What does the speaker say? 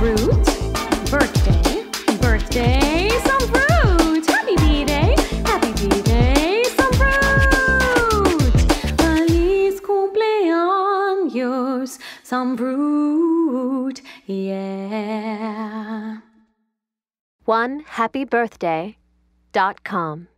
fruit. Birthday, birthday, Samvrut. Happy D-Day, happy D-Day, some fruit. Feliz cumpleaños, Samvrut, yeah. One happy birthday dot com.